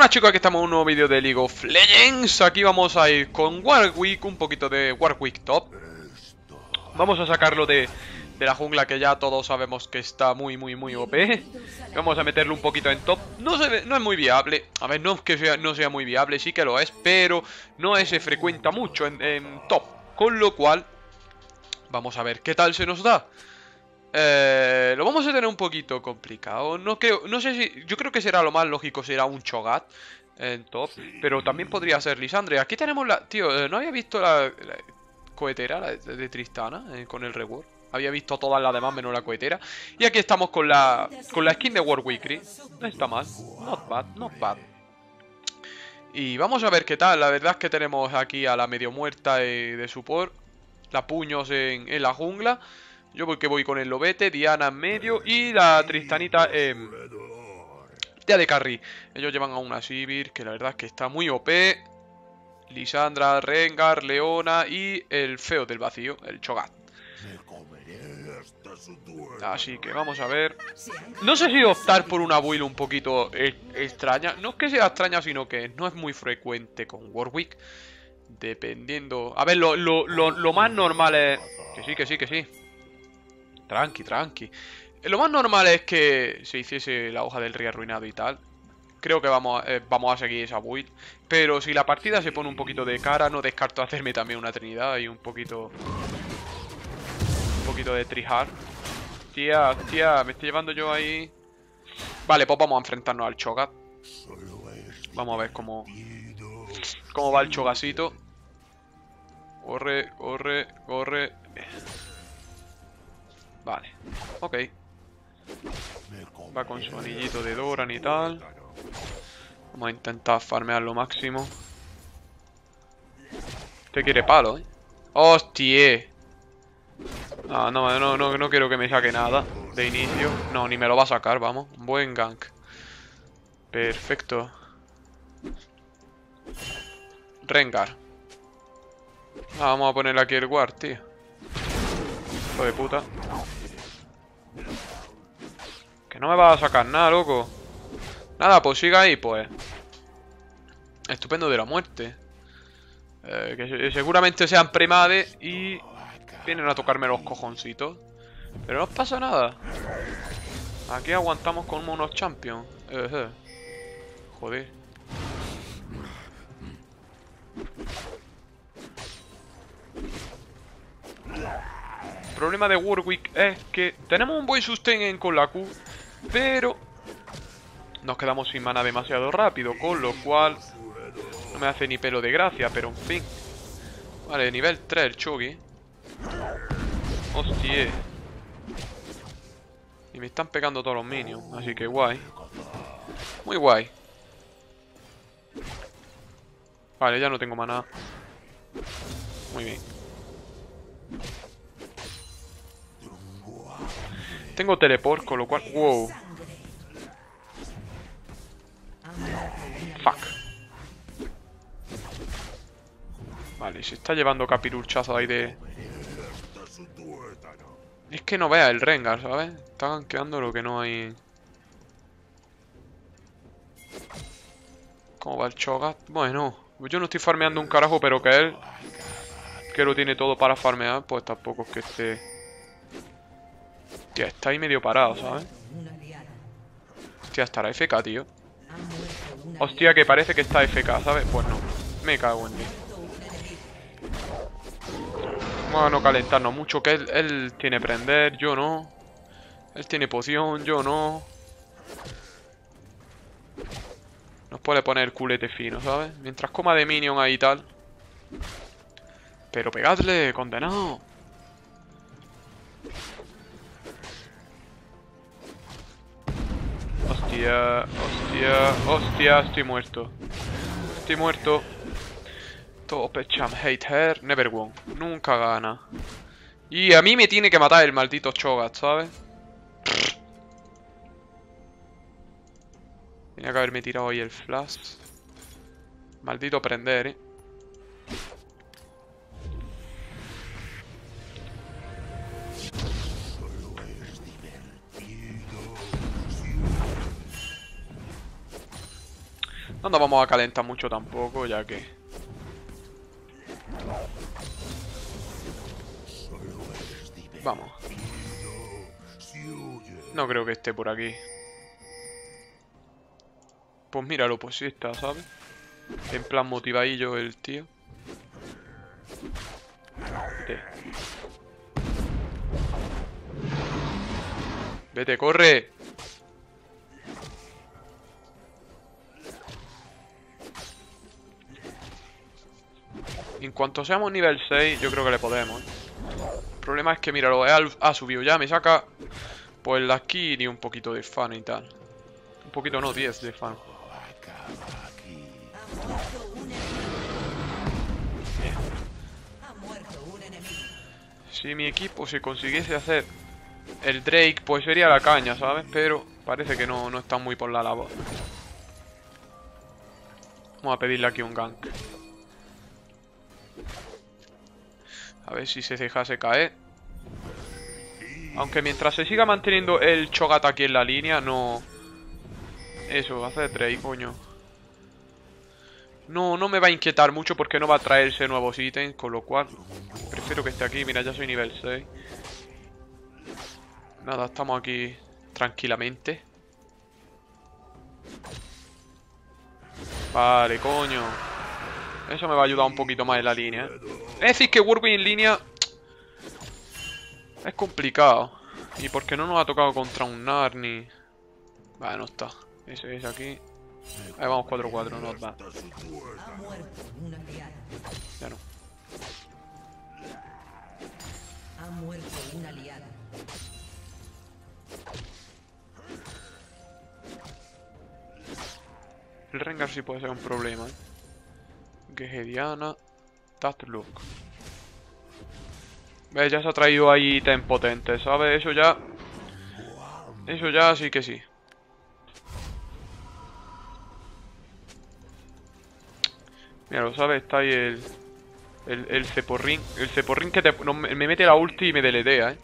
buenas chicos, aquí estamos en un nuevo vídeo de League of Legends. Aquí vamos a ir con Warwick, un poquito de Warwick Top. Vamos a sacarlo de, de la jungla que ya todos sabemos que está muy muy muy OP Vamos a meterlo un poquito en top. No, se no es muy viable, a ver, no es que sea, no sea muy viable, sí que lo es Pero no se frecuenta mucho en, en top. Con lo cual, vamos a ver qué tal se nos da eh, lo vamos a tener un poquito complicado. No creo, no sé si. Yo creo que será lo más lógico, será un Chogat en top. Pero también podría ser Lisandre. Aquí tenemos la. Tío, eh, no había visto la, cohetera de, Tristana eh, con el reward. Había visto todas las demás menos la cohetera. Y aquí estamos con la con la skin de War Weekly. No está mal. Not bad, not bad. Y vamos a ver qué tal. La verdad es que tenemos aquí a la medio muerta de support. La puños en, en la jungla. Yo porque voy con el lobete, Diana en medio y la Tristanita. Ya de carry. Ellos llevan a una Sivir que la verdad es que está muy OP. Lisandra, Rengar, Leona y el feo del vacío, el Chogat. Así que vamos a ver. No sé si optar por una build un poquito e-, extraña. No es que sea extraña, sino que no es muy frecuente con Warwick. Dependiendo... A ver, lo, lo, lo más normal es... Que sí, que sí, que sí. Tranqui, tranqui. Lo más normal es que se hiciese la hoja del río arruinado y tal. Creo que vamos, a, eh, vamos a seguir esa build. Pero si la partida se pone un poquito de cara, no descarto hacerme también una trinidad y un poquito... Un poquito de trijar. Tía, tía, me estoy llevando yo ahí... Vale, pues vamos a enfrentarnos al Chogat. Vamos a ver cómo... Cómo va el Chogasito. Corre, corre, corre. Vale, ok. Va con su anillito de Doran y tal. Vamos a intentar farmear lo máximo. Este quiere palo, ¿eh? ¡Hostia! Ah, no, no, no, no quiero que me saque nada de inicio. No, ni me lo va a sacar, vamos. Buen gank. Perfecto. Rengar. Ah, vamos a ponerle aquí el guard, tío. De puta. Que no me va a sacar nada, loco. Nada, pues siga ahí, pues. Estupendo de la muerte. Eh, que seguramente sean primades y vienen a tocarme los cojoncitos. Pero no pasa nada. Aquí aguantamos como unos champions. Joder. Problema de Warwick es que tenemos un buen sustain con la Q, pero nos quedamos sin mana demasiado rápido, con lo cual no me hace ni pelo de gracia, pero en fin. Vale, nivel 3 el Chogi. Hostia. Y me están pegando todos los minions, así que guay. Muy guay. Vale, ya no tengo mana. Muy bien. Tengo teleport, con lo cual... Wow. Fuck. Vale, se está llevando capirulchazo ahí de... Es que no vea el Rengar, ¿sabes? Está gankeando lo que no hay... ¿Cómo va el Chogat? Bueno, yo no estoy farmeando un carajo, pero que él... Que lo tiene todo para farmear, pues tampoco es que esté... Hostia, está ahí medio parado, ¿sabes? Hostia, estará FK, tío. Hostia, que parece que está FK, ¿sabes? Pues no. Me cago en ti. Vamos a no calentarnos mucho, que él, él tiene prender, yo no. Él tiene poción, yo no. Nos puede poner culete fino, ¿sabes? Mientras coma de minion ahí y tal. Pero pegadle, condenado. Hostia, hostia, hostia, estoy muerto. Estoy muerto. Top champ hater, never won. Nunca gana. Y a mí me tiene que matar el maldito Chogat, ¿sabes? Tenía que haberme tirado ahí el flash. Maldito prender, eh. No nos vamos a calentar mucho tampoco, ya que... Vamos. No creo que esté por aquí. Pues míralo, pues sí está, ¿sabes? En plan motivadillo el tío. Vete. Vete, corre. En cuanto seamos nivel 6, yo creo que le podemos. El problema es que, mira, lo ha subido ya, me saca pues la skin y un poquito de fan y tal. Un poquito no, 10 de fan. Si mi equipo se consiguiese hacer el Drake, pues sería la caña, ¿sabes? Pero parece que no, no está muy por la labor. Vamos a pedirle aquí un gank. A ver si se dejase caer. Aunque mientras se siga manteniendo el Chogat aquí en la línea, no... Eso, hace Drake, coño. No, no me va a inquietar mucho porque no va a traerse nuevos ítems, con lo cual prefiero que esté aquí. Mira, ya soy nivel 6. Nada, estamos aquí tranquilamente. Vale, coño. Eso me va a ayudar un poquito más en la línea. ¿eh? Es decir, que Warwick en línea es complicado. Y porque no nos ha tocado contra un Narni. Vale, no está. Ese es aquí. Ahí vamos 4-4, no va. Ya no. Ha muerto. El Rengar sí puede ser un problema, ¿eh? Gehediana. Tatluk. ¿Ves? Ya se ha traído ahí ítem potente, ¿sabes? Eso ya... Eso ya sí que sí. Mira, lo sabes, está ahí el... El, el ceporrín. El ceporrín que te, me mete la ulti y me deletea, ¿eh?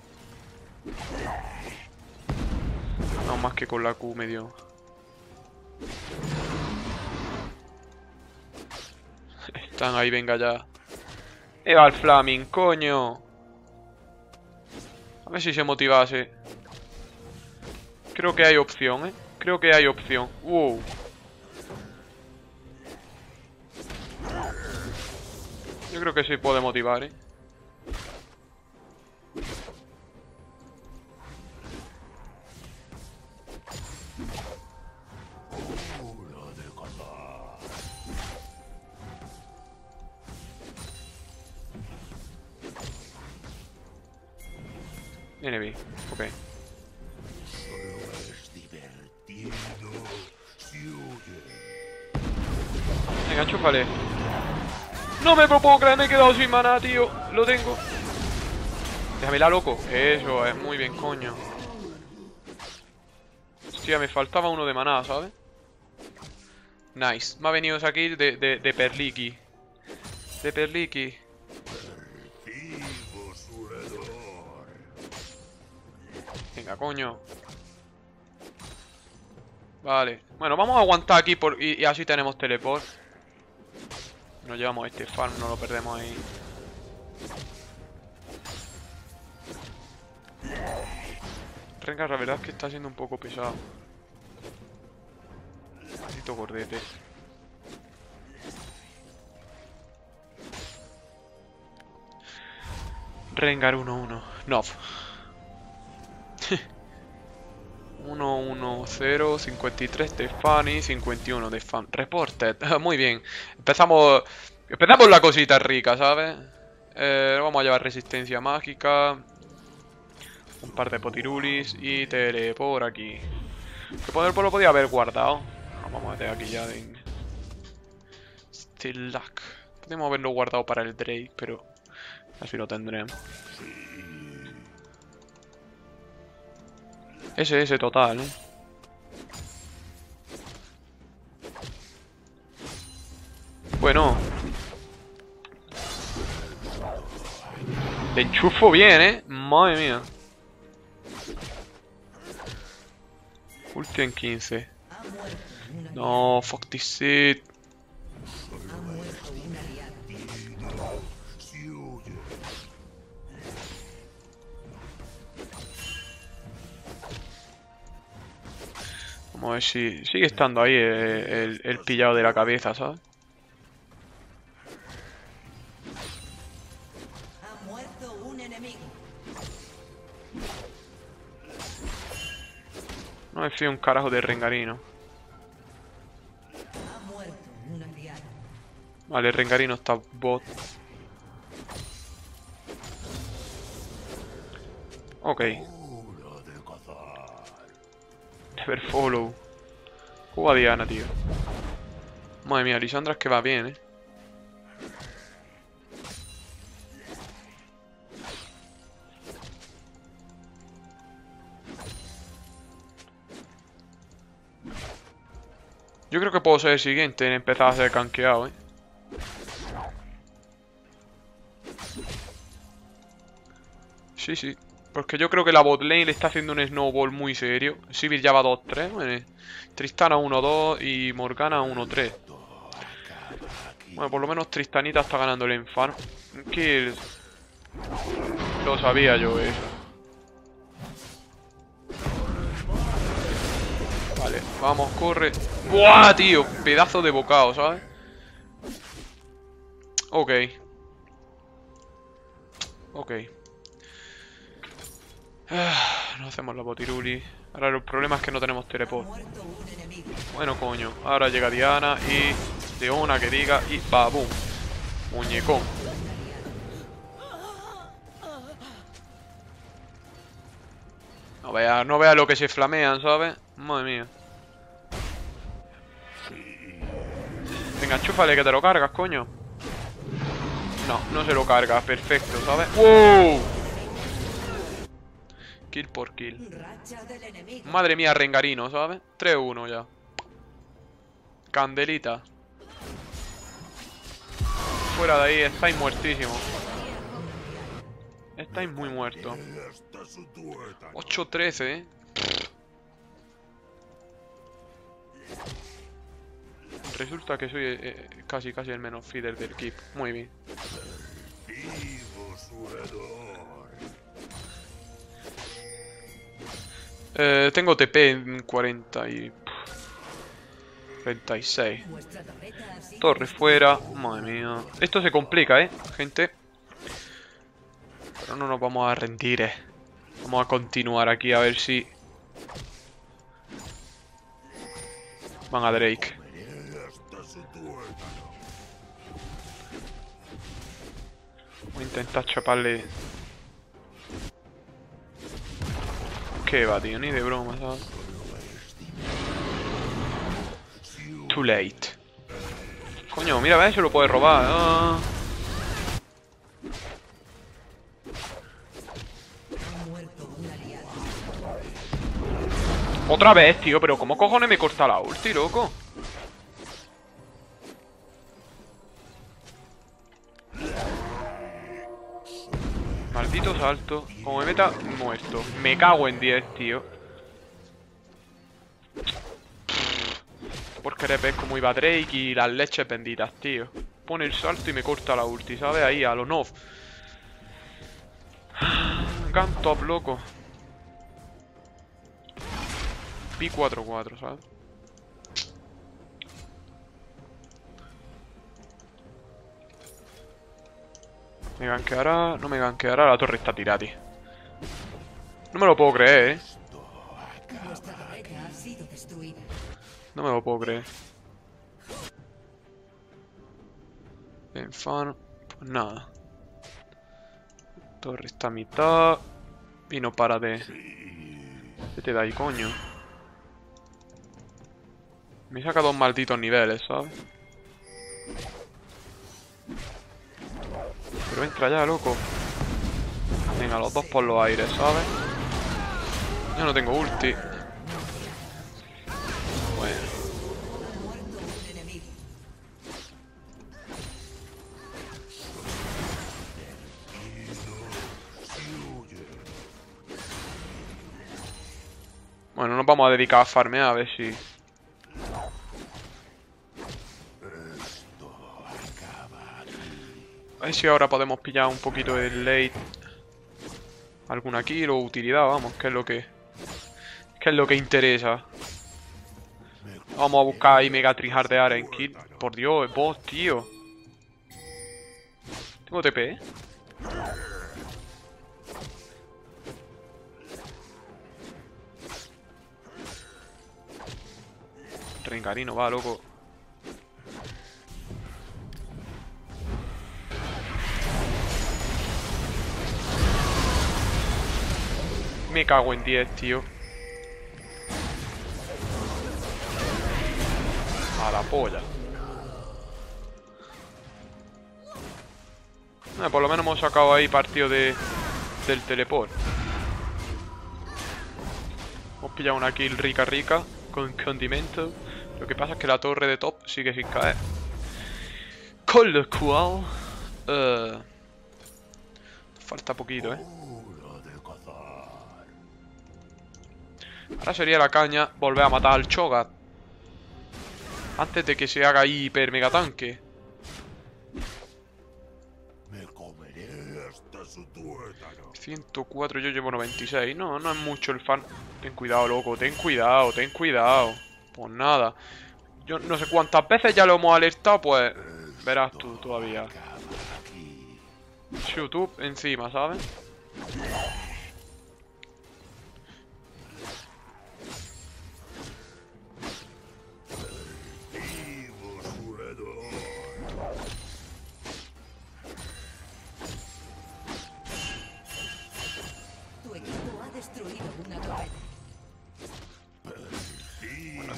No, más que con la Q medio... Están ahí, venga ya. Eva al Flaming, coño. A ver si se motivase. Creo que hay opción, ¿eh? Creo que hay opción. Wow. Yo creo que sí puede motivar, ¿eh? Mana, tío. Lo tengo. la loco. Eso, es muy bien, coño. Hostia, me faltaba uno de maná, ¿sabes? Nice. Me ha venido aquí de, de, de Perliki. De Perliki. Venga, coño. Vale. Bueno, vamos a aguantar aquí por, y así tenemos teleport. Nos llevamos este farm, no lo perdemos ahí. Rengar, la verdad es que está siendo un poco pesado. Necesito gordete. Rengar 1-1. No. 1, 1, 0, 53 de Fanny, 51 de Fan. Reported. Muy bien. Empezamos empezamos la cosita rica, ¿sabes? Eh, vamos a llevar resistencia mágica. Un par de potirulis y tele por aquí. Que poder lo podía haber guardado. vamos a meter aquí ya de... Still luck. Podemos haberlo guardado para el Drake, pero así lo tendremos. Ese, ese total, ¿eh? Bueno. Le enchufo bien, ¿eh? Madre mía. Ulti en 15. No, fuck this shit. Vamos a ver si sigue estando ahí el, el pillado de la cabeza, ¿sabes? No me fío un carajo de Rengarino. Vale, Rengarino está bot. Ok. Never follow. Juega Diana, tío. Madre mía, Lisandra es que va bien, eh. Yo creo que puedo ser el siguiente en empezar a ser canqueado, eh. Sí, sí. Porque yo creo que la botlane le está haciendo un snowball muy serio. Sivir ya va 2-3. Bueno, Tristana 1-2 y Morgana 1-3. Bueno, por lo menos Tristanita está ganando el Infarm. Kills. Lo sabía yo eso. Vale, vamos, corre. ¡Buah, tío! Pedazo de bocado, ¿sabes? Ok. Ok. Ah, no hacemos la botiruli. Ahora el problema es que no tenemos teleport. Bueno, coño. Ahora llega Diana y... De una que diga y ¡babum! Muñecón. No vea, no vea lo que se flamean, ¿sabes? Madre mía. Venga, chúfale que te lo cargas, coño. No, no se lo carga, perfecto, ¿sabes? ¡Wow! Kill por kill. Madre mía, Rengarino, ¿sabes? 3-1 ya. Candelita. Fuera de ahí, estáis muertísimos. Estáis muy muertos. 8-13, ¿eh? Resulta que soy eh, casi casi el menos feeder del equipo. Muy bien. Eh, tengo TP en 40 y... 36. Vuestra torreta ha sido Torre fuera. Madre mía. Esto se complica, ¿eh? Gente. Pero no nos vamos a rendir, ¿eh? Vamos a continuar aquí a ver si... Van a Drake. Voy a intentar chaparle... ¿Qué va, tío? Ni de broma. Too late. Coño, mira, ¿ves? Se lo puede robar. Otra vez, tío, pero ¿cómo cojones me corta la ulti, loco? Salto. Como me meta, muerto. Me cago en 10, tío. Porque ves como iba Drake y las leches benditas, tío. Pone el salto y me corta la ulti, ¿sabes? Ahí, a lo Nov. Gun top, loco. Pi 4-4, ¿sabes? Me gankeará... No me gankeará, la torre está tirada, tío. No me lo puedo creer, ¿eh? No me lo puedo creer. Infano. Pues nada. Torre está a mitad. Y no para de... Vete de ahí, coño. Me saca dos malditos niveles, ¿sabes? Pero entra ya, loco. Venga, los dos por los aires, ¿sabes? Yo no tengo ulti. Bueno. Bueno, nos vamos a dedicar a farmear a ver si... ver si ahora podemos pillar un poquito de late. Alguna kill o utilidad, vamos, que es lo que... Que es lo que interesa. Vamos a buscar ahí mega trihardear en kill. Por Dios, boss, tío. Tengo TP, ¿eh? Rengarino, va, loco. Me cago en 10, tío. A la polla. Eh, por lo menos hemos sacado ahí partido de, del teleport. Hemos pillado una kill rica rica con condimento. Lo que pasa es que la torre de top sigue sin caer. Con lo cual... eh, falta poquito, ¿eh? Ahora sería la caña volver a matar al Chogat. Antes de que se haga hiper mega tanque. Me comeré hasta su tuétano. 104, yo llevo 96. No, no es mucho el fan. Ten cuidado, loco. Ten cuidado, ten cuidado. Pues nada. Yo no sé cuántas veces ya lo hemos alertado, pues... Verás tú todavía. YouTube encima, ¿sabes?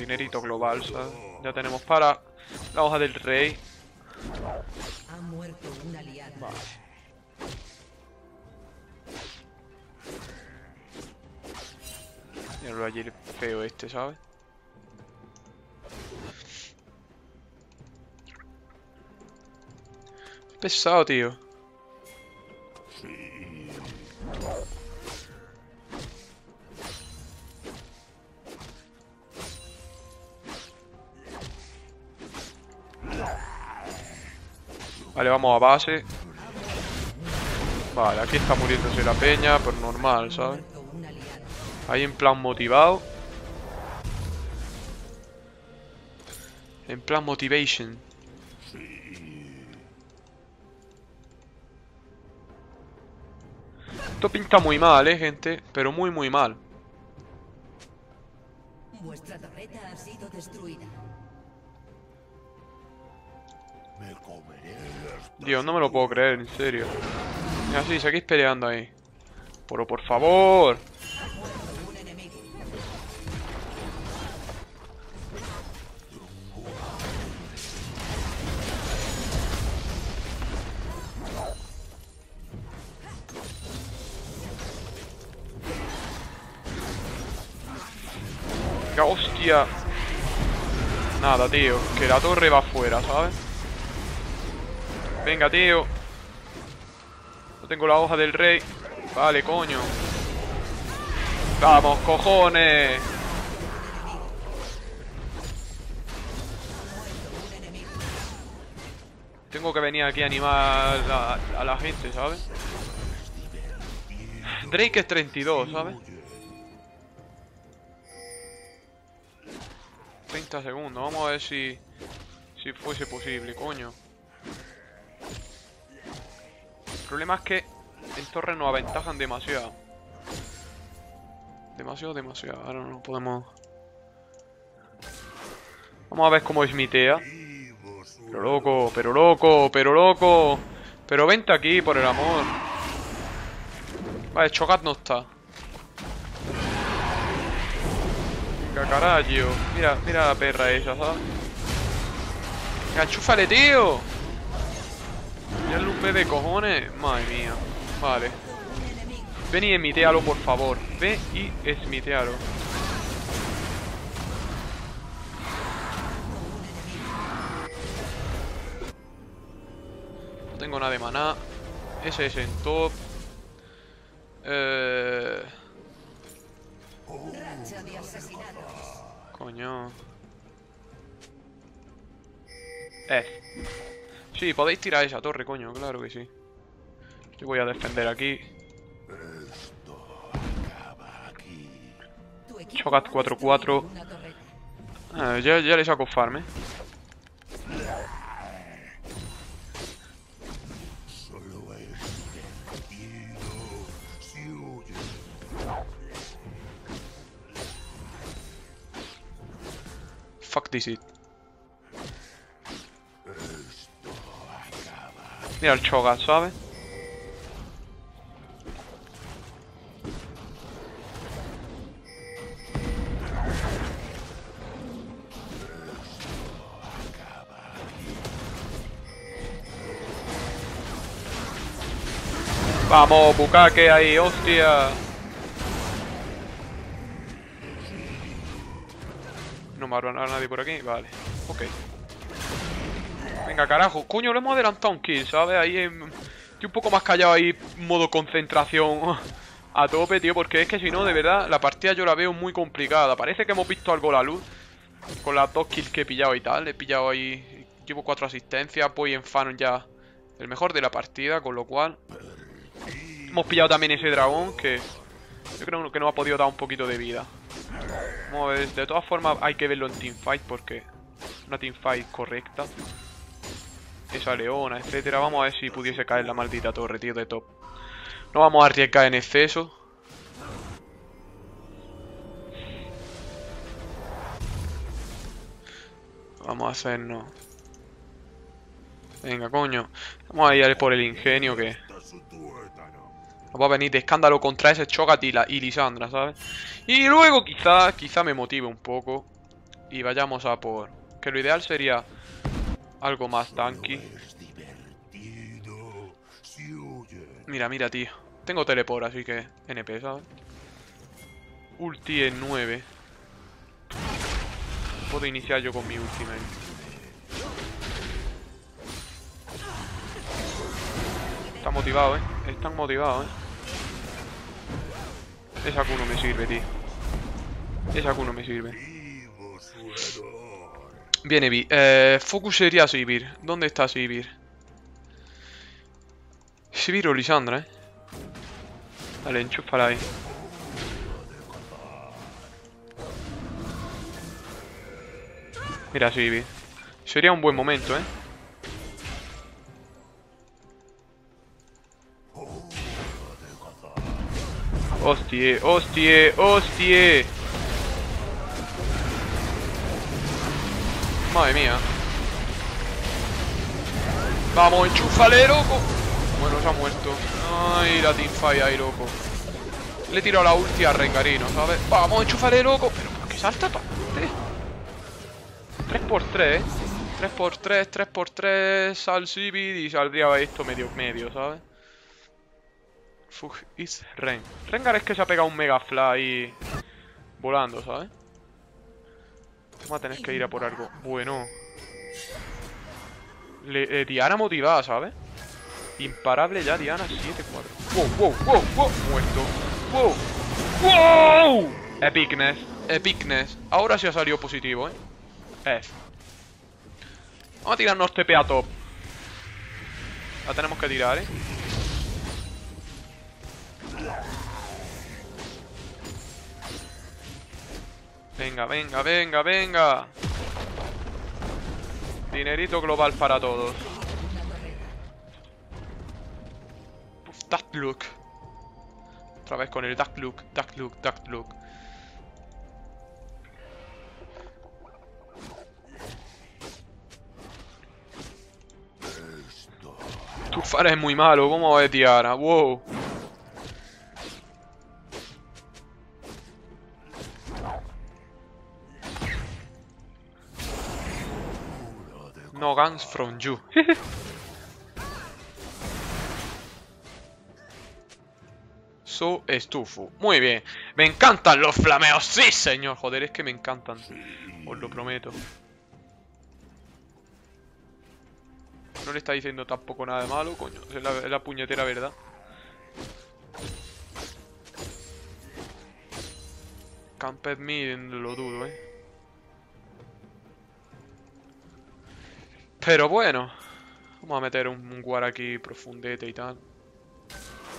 Dinerito global, ¿sabes? Ya tenemos para la hoja del rey. Ha muerto un aliado. Míralo allí el feo este, ¿sabes? Pesado, tío. Vale, vamos a base. Vale, aquí está muriéndose la peña, por normal, ¿sabes? Ahí en plan motivado. En plan motivation. Esto pinta muy mal, eh, gente. Pero muy, muy mal. Vuestra torreta ha sido destruida. Me comeré hasta Dios, no me lo puedo creer, en serio. Mira, sí, seguís peleando ahí. Pero por favor. Un enemigo. ¡Qué hostia! Nada, tío. Que la torre va afuera, ¿sabes? Venga, tío. No tengo la hoja del rey. Vale, coño. ¡Vamos, cojones! Tengo que venir aquí a animar a, la gente, ¿sabes? Drake es 32, ¿sabes? 30 segundos, vamos a ver si si fuese posible, coño. Problema es que en torre nos aventajan demasiado. Demasiado, demasiado. Ahora no podemos... Vamos a ver cómo es mi tea. vivo su Pero loco, pero loco, pero loco. Pero vente aquí, por el amor. Vale, Chocat no está. Venga, carajo. Mira, mira la perra esa, ¿sabes? Enchúfale, tío. Ya un bebé, cojones. Madre mía. Vale. Ven y esmitealo, por favor. Ve y esmitealo. No tengo nada de maná. Ese es en top. Eh... De. Coño. Eh. Sí, podéis tirar esa torre, coño, claro que sí. Yo voy a defender aquí. Ha 4-4. destruido una torreta. Ah, ya, ya le saco farm, eh. Fuck this shit. Mira el Chogat, ¿sabes? Vamos, Bukake ahí, hostia. No me habrá nadie por aquí, vale. Ok. Venga, carajo. Coño, le hemos adelantado un kill, ¿sabes? Ahí en... Estoy un poco más callado ahí, modo concentración a tope, tío, porque es que si no, de verdad, la partida yo la veo muy complicada. Parece que hemos visto algo la luz con las dos kills que he pillado y tal. He pillado ahí... Llevo cuatro asistencias, voy en Fanon ya el mejor de la partida, con lo cual... Hemos pillado también ese dragón que... Yo creo que nos ha podido dar un poquito de vida. De todas formas hay que verlo en teamfight porque... Una teamfight correcta. Esa leona, etcétera. Vamos a ver si pudiese caer la maldita torre, tío, de top. No vamos a arriesgar en exceso. Vamos a hacernos... Venga, coño. Vamos a ir por el ingenio que... Nos va a venir de escándalo contra ese Chogat y, la, y Lisandra, ¿sabes? Y luego quizá, quizá me motive un poco. Y vayamos a por... Que lo ideal sería algo más tanky. Mira, mira, tío. Tengo teleport, así que NP, ¿sabes? Ulti en 9. Puedo iniciar yo con mi ultimate. Están motivados, ¿eh? Están motivados, ¿eh? Esa Q no me sirve, tío. Esa Q no me sirve. Vivo su hedor. Viene Vi. Eh, focus sería Sivir. ¿Dónde está Sivir? Sivir o Lisandra, eh. Dale, enchúfala ahí. Mira Sivir. Sería un buen momento, eh. Hostie, hostie, hostie. Madre mía. Vamos, enchúfale, loco. Bueno, se ha muerto. Ay, la teamfight ahí, loco. Le he tirado la ulti a Rengarino, ¿sabes? Vamos, enchúfale, loco. Pero ¿por qué salta para 3x3, 3x3, 3x3 al Sivir y saldría esto medio medio, ¿sabes? Fug is Ren. Rengar es que se ha pegado un mega fly volando, ¿sabes? Vamos a que ir a por algo bueno. Eh, Diana motivada, ¿sabes? Imparable ya, Diana 7-4. Wow, wow, wow, wow. Muerto. Wow. Wow. Epicness. Epicness. Ahora sí ha salido positivo, ¿eh? F. Vamos a tirarnos TP a top. La tenemos que tirar, ¿eh? Venga, venga, venga, venga. Dinerito global para todos. Uf, Duck Look. Otra vez con el Duck Look, Duck Look, Duck Look. Tu fare es muy malo, ¿cómo es Diana? Wow. No guns from you. so estufo. Muy bien. Me encantan los flameos. Sí, señor. Joder, es que me encantan. Os lo prometo. No le está diciendo tampoco nada de malo, coño. Es la, es la puñetera verdad. Camped me lo dudo, eh. Pero bueno. Vamos a meter un, un guar aquí profundete y tal.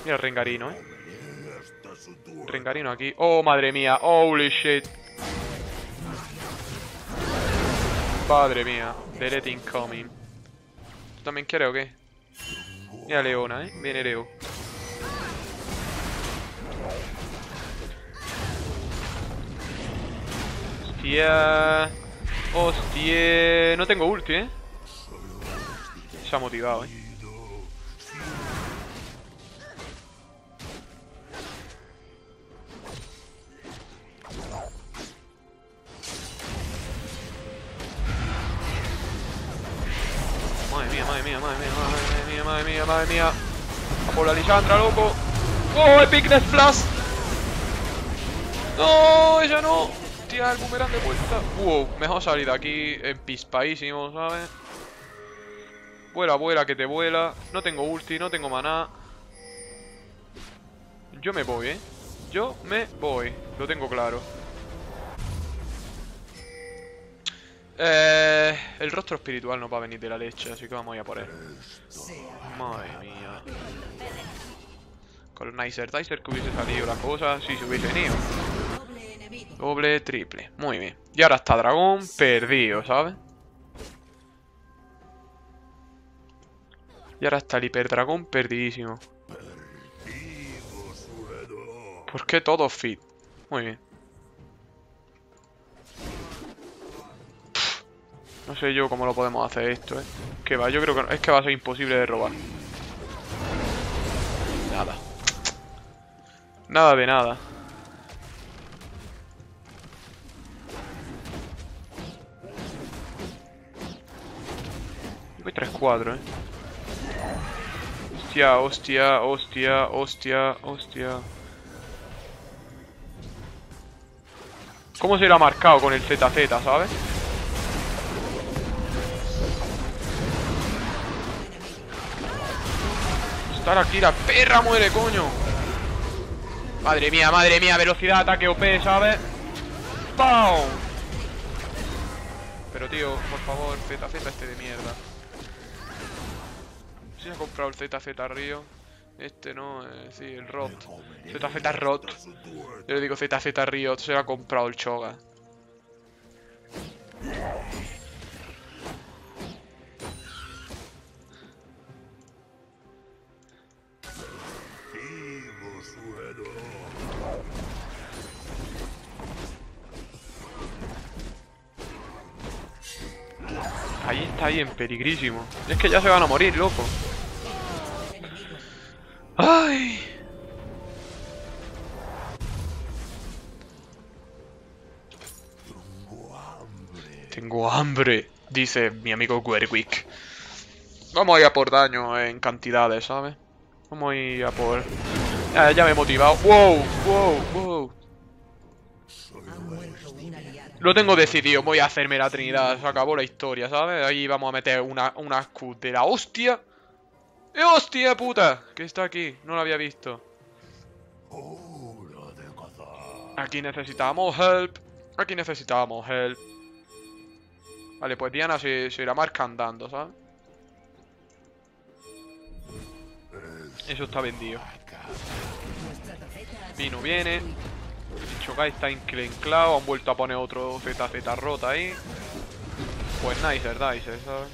Mira el rengarino, eh. Rengarino aquí. Oh, madre mía. Holy shit. Madre mía. Delete incoming. ¿Tú también quieres o qué? Mira Leona, eh. Viene Leo. Hostia. Hostia. No tengo ulti, eh. Se ha motivado, eh. Madre mía, madre mía, madre mía, madre mía, madre mía, madre mía. A por la Lisandra, loco. ¡Oh, Epicness Plus! ¡No! ¡Ella no! Tía, el boomerang de vuelta. Wow, mejor salir de aquí empispadísimo, ¿sabes? Vuela, vuela, que te vuela. No tengo ulti, no tengo maná. Yo me voy, ¿eh? Yo me voy. Lo tengo claro. Eh, el rostro espiritual no va a venir de la leche, así que vamos a ir a por él. Madre mía. Con el Nicer Dicer que hubiese salido la cosa, si se hubiese venido. Doble triple. Muy bien. Y ahora está Dragón perdido, ¿sabes? Y ahora está el hiperdragón perdidísimo. ¿Por qué todo fit? Muy bien. Pff, No sé yo cómo lo podemos hacer esto, ¿eh? Que va, yo creo que no- es que va a ser imposible de robar. Nada. Nada de nada. Voy 3-4, eh. Hostia, hostia, hostia, hostia, hostia. ¿Cómo se lo ha marcado con el ZZ, sabes? Está la Kira, perra muere, coño. Madre mía, madre mía, velocidad, ataque OP, ¿sabes? ¡Pau! Pero tío, por favor, ZZ este de mierda. Si ha comprado el ZZ Río. Este no, eh, sí, el Rot. ZZ Rot. Yo le digo ZZ Río, se lo ha comprado el Choga. Ahí está ahí en peligrísimo. Es que ya se van a morir, loco. Tengo hambre, dice mi amigo Werwick. Vamos a ir a por daño en cantidades, ¿sabes? Vamos a ir a por... Ya, ya me he motivado. ¡Wow! ¡Wow! ¡Wow! Lo tengo decidido, voy a hacerme la trinidad, se acabó la historia, ¿sabes? Ahí vamos a meter una, una de la hostia. ¡Eh, hostia puta! Que está aquí, no lo había visto. Aquí necesitamos help. Aquí necesitamos help. Vale, pues Diana se, se irá marca andando, ¿sabes? Eso está vendido. Vino viene. El Chokai está enclenclado. Han vuelto a poner otro ZZ rota ahí. Pues nicer, nicer, ¿sabes?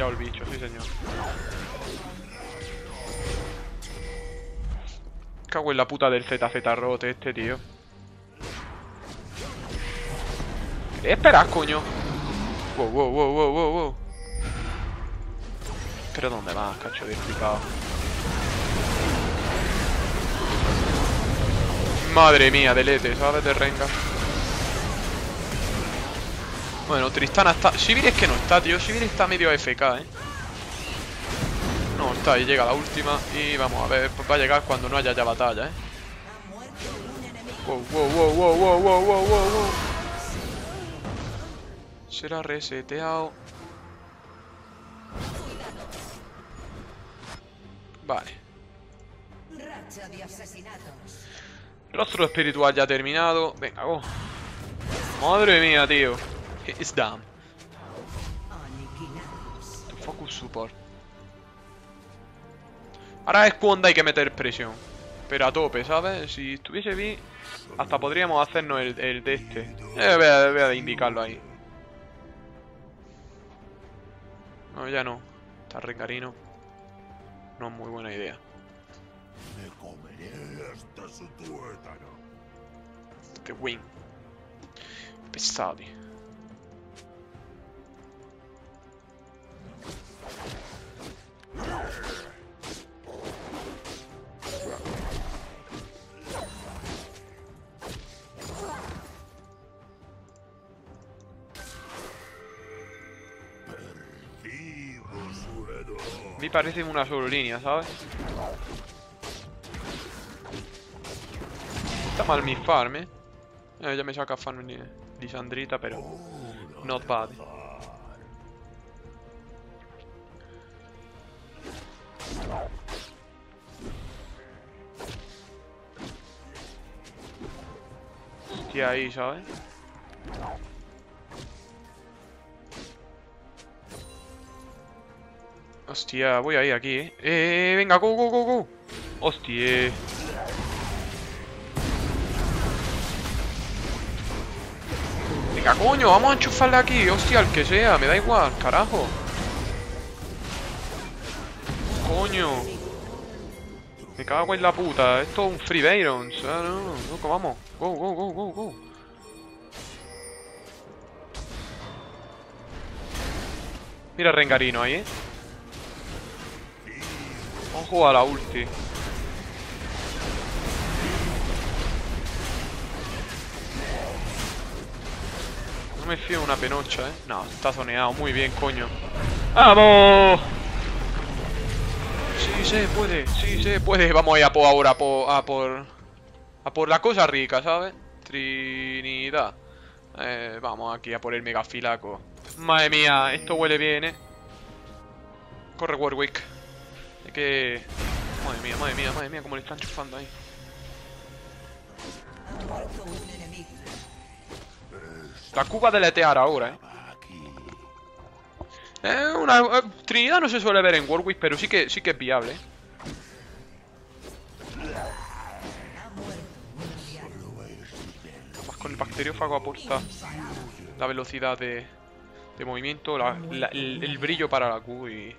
Pillado el bicho, sí señor. Cago en la puta del ZZ rote este, tío. ¿Qué esperas, coño? Wow, wow, wow, wow, wow, wow. ¿Pero dónde vas, cacho de flipado? Madre mía, delete, ¿sabes? De renga. Bueno, Tristana está... Shibir es que no está, tío. Shibir está medio AFK, ¿eh? No está, y llega la última. Y vamos a ver, pues va a llegar cuando no haya ya batalla, ¿eh? Wow, wow, wow, wow, wow, wow, wow, wow, Será reseteado. Vale. Rostro espiritual ya terminado. Venga, go. Madre mía, tío. It's done. Aniquilados. los support. Ahora es cuando hay que meter presión. Pero a tope, ¿sabes? Si estuviese bien, hasta podríamos hacernos el, el de este. Eh, voy, a, voy a indicarlo ahí. No, ya no. Está rengarino. No es muy buena idea. Me comeré hasta su tuétano. The win. Pesadi. Vivo mí parece una solo línea, ¿sabes? Está mal mi farm, eh. Eh, ya me saca farm di, di Sandrita, pero not bad. Hostia, ahí, ¿sabes? Hostia, voy a ir aquí, eh. Eh, venga, go, go, go, go. Hostia. Venga, coño, vamos a enchufarle aquí. Hostia, el que sea, me da igual, carajo. Coño. Me cago en la puta. Esto es un free Barons. Ah, no, no, loco, vamos. Go, go, go, go, go. Mira Rengarino ahí, eh. Ojo a la ulti. No me fío una penocha, eh. No, está zoneado. Muy bien, coño. ¡Vamos! Se puede, sí se puede. Vamos a ir a por ahora, a por, a por... A por la cosa rica, ¿sabes? Trinidad. Eh, vamos aquí a por el megafilaco. Madre mía, esto huele bien, ¿eh? Corre Warwick. Hay que... Madre mía, madre mía, madre mía, cómo le están chufando ahí. La cuba de letear ahora, ¿eh? Eh, una... eh, Trinidad no se suele ver en Warwick, pero sí que, sí que es viable. Además con el bacteriófago aporta la velocidad de, de movimiento, el, brillo para la Q y...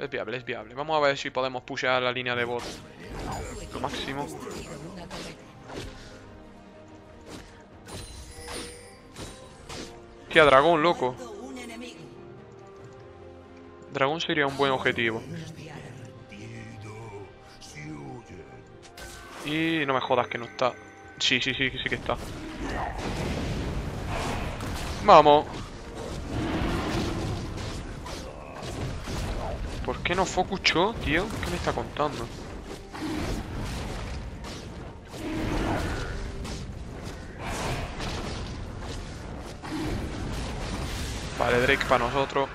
Es viable, es viable. Vamos a ver si podemos pushear la línea de bot lo máximo. Tía, dragón, loco. Dragón sería un buen objetivo. Y no me jodas que no está. Sí, sí, sí, sí que está. Vamos. ¿Por qué no focuchó, tío? ¿Qué me está contando? Vale, Drake para nosotros.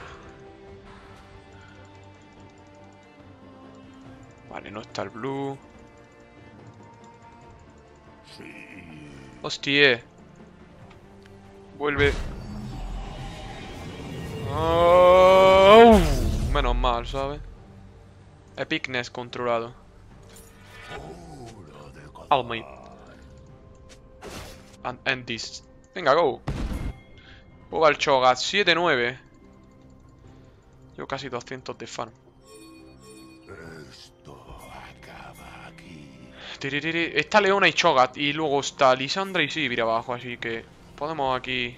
Vale, no está el blue. Hostia. Vuelve. Oh, menos mal, ¿sabes? Epicness controlado. Almighty. And end this. Venga, go. Juega el Cho'Gath 7-9. Yo casi 200 de farm. Está Leona y Cho'Gath y luego está Lisandra y Sivir abajo, así que podemos aquí...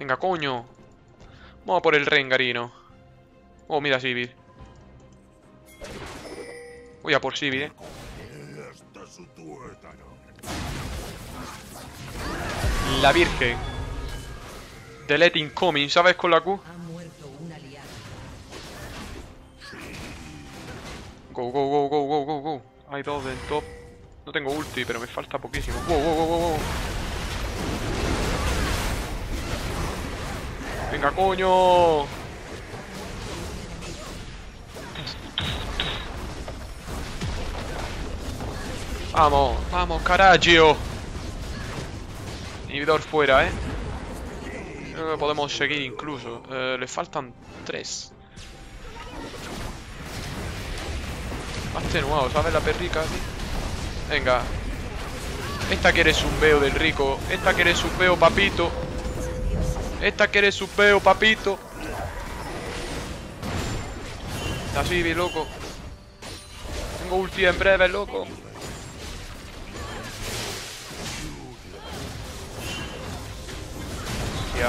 Venga, coño. Vamos a por el Rengarino. Oh, mira Sivir. Voy a por Sivir, eh. La Virgen. Delete incoming, ¿sabes con la Q? Go, go, go, go, go, go, go. Hay dos del top. No tengo ulti, pero me falta poquísimo. Go, go, go, go, go. Venga, coño. Vamos, vamos, carajo. Inhibidor fuera, ¿eh? Creo que podemos seguir incluso. Eh, le faltan tres. Más tenuado, ¿sabes? La perrica. Venga. Esta quiere su veo del rico. Esta quiere su veo, papito. Esta quiere su veo, papito. La Civi, loco. Tengo ulti en breve, loco.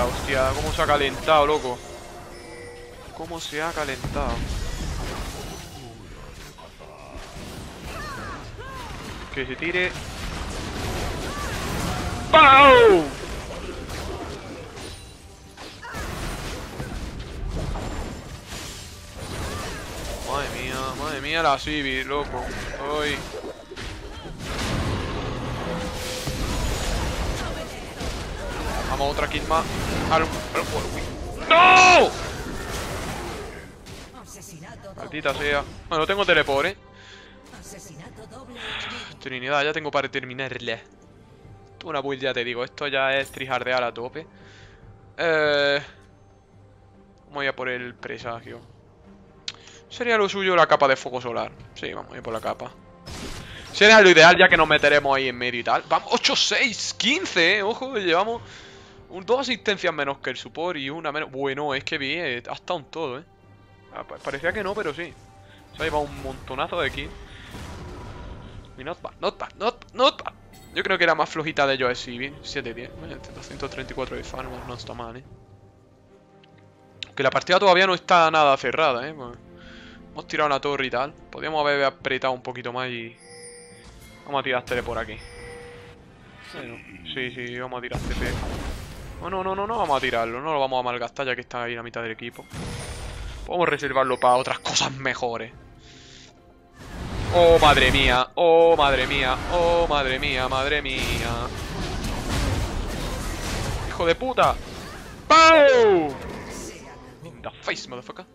Hostia, cómo se ha calentado, loco. Cómo se ha calentado. Que se tire. ¡Pau! Madre mía, madre mía la Civi, loco. Ay. Vamos, otra kill más. Al- ¡No! Maldita sea. Bueno, tengo teleport, eh. Trinidad, ya tengo para terminarle. Tú una build, ya te digo. Esto ya es trijardear a tope. Eh... Vamos a ir a por el presagio. Sería lo suyo la capa de fuego solar. Sí, vamos a ir por la capa. Sería lo ideal ya que nos meteremos ahí en medio y tal. Vamos, 8, 6, 15, eh. Ojo, llevamos un, dos asistencias menos que el support y una menos. Bueno, es que vi, eh, ha estado un todo, eh. Ah, pa- parecía que no, pero sí. Se ha llevado un montonazo de aquí. Y not bad, not bad, not, not bad. Yo creo que era más flojita de Joe Civil. 7-10. eh, 234 de fan, no está mal, eh. Que la partida todavía no está nada cerrada, eh. pues, hemos tirado una torre y tal. Podríamos haber apretado un poquito más y. Vamos a tirar tele por aquí. Bueno, sí, sí, vamos a tirar TP. No, no, no, no, no vamos a tirarlo. No lo vamos a malgastar ya que está ahí la mitad del equipo. Podemos reservarlo para otras cosas mejores. Oh, madre mía. Oh, madre mía. Oh, madre mía, madre mía. Hijo de puta. ¡Pau! In the face, motherfucker.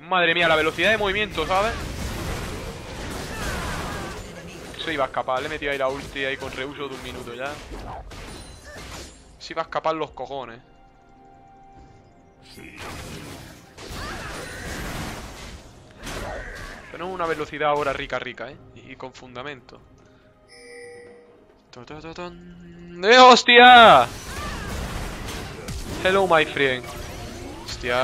Madre mía, la velocidad de movimiento, ¿sabes? Se iba a escapar, le he metido ahí la ulti ahí con reuso de un minuto ya. Se iba a escapar los cojones. Tenemos una velocidad ahora rica, rica, ¿eh? Y con fundamento. ¡Eh, hostia! Hello, my friend. Hostia.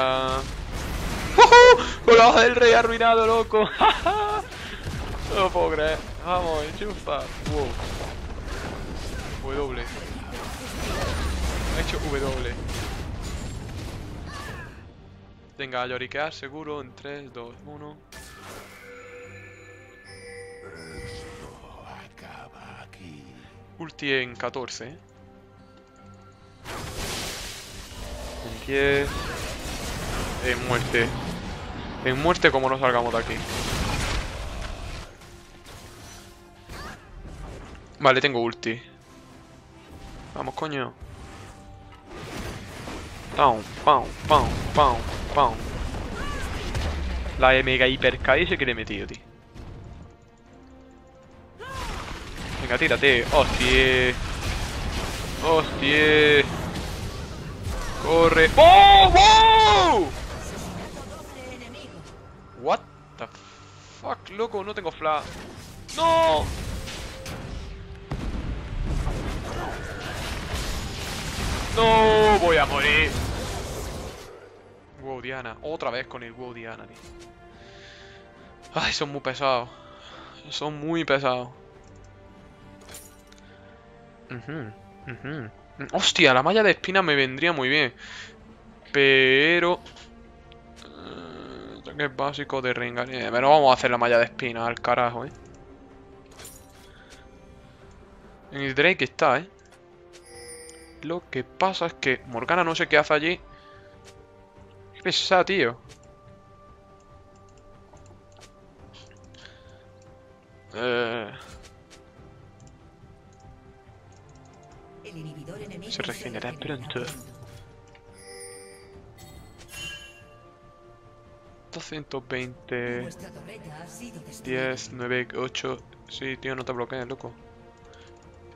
La hoja del rey arruinado, loco. no lo puedo creer. Vamos, enchufa. Wow. W. Ha hecho W. Venga, a lloriquear seguro en 3, 2, 1. Acaba aquí. Ulti en 14. ¿eh? En 10. En muerte. En muerte como no salgamos de aquí. Vale, tengo ulti. Vamos, coño. Pam, pam, pam, pam, pam. La mega hiper KS que le he metido, tío. Venga, tírate. Hostia. Hostia. Corre. ¡Oh! ¡Wow! What the fuck, loco, no tengo flash. ¡No! ¡No! Voy a morir. Wow, Diana. Otra vez con el wow, Diana. Ay, son muy pesados. Son muy pesados. Ujú, ujú. Hostia, la malla de espina me vendría muy bien. Pero... Eh, Ataque básico de Rengar. Eh, pero vamos a hacer la malla de espina al carajo, eh. En el Drake está, eh. Lo que pasa es que Morgana no sé qué hace allí. Qué pesada, tío. Eh, Se regenera pronto. 220... Vuestra torreta ha sido destruida. 10, 9, 8... Sí, tío, no te bloquees, loco.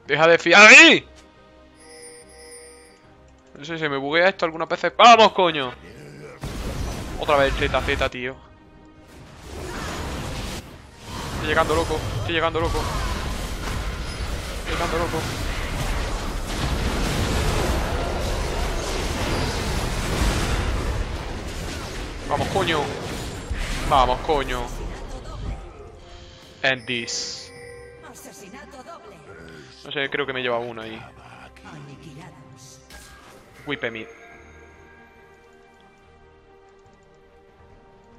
¡Deja de fiar de mí! No sé si me buguea esto algunas veces. ¡Vamos, coño! Otra vez ZZ, tío. Estoy llegando, loco. Estoy llegando, loco. Estoy llegando, loco. Vamos, coño. Vamos, coño. And this. No sé, creo que me lleva uno ahí. Whippemid.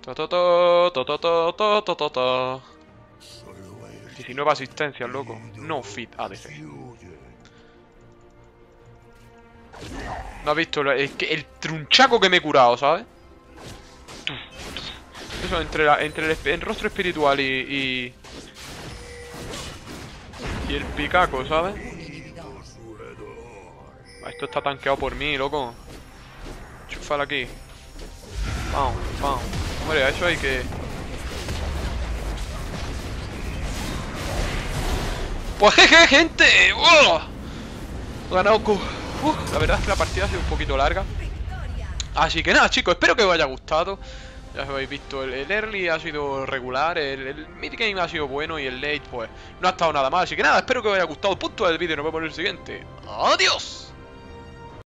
Tototo, tototo, tototo. 19 asistencias, loco. No fit ADC. No has visto el, el trunchaco que me he curado, ¿sabes? Eso entre, entre el, el, rostro espiritual y, y... Y el picaco, ¿sabes? Ah, Esto está tanqueado por mí, loco. Chúfala aquí. Vamos, vamos. Hombre, a eso hay que... Pues jeje, gente. He ganado. Uf, la verdad es que la partida ha sido un poquito larga. Así que nada, chicos, espero que os haya gustado. Ya habéis visto, el, el early ha sido regular, el, el mid game ha sido bueno y el late, pues, no ha estado nada mal. Así que nada, espero que os haya gustado. Punto del vídeo, nos vemos en el siguiente. ¡Adiós!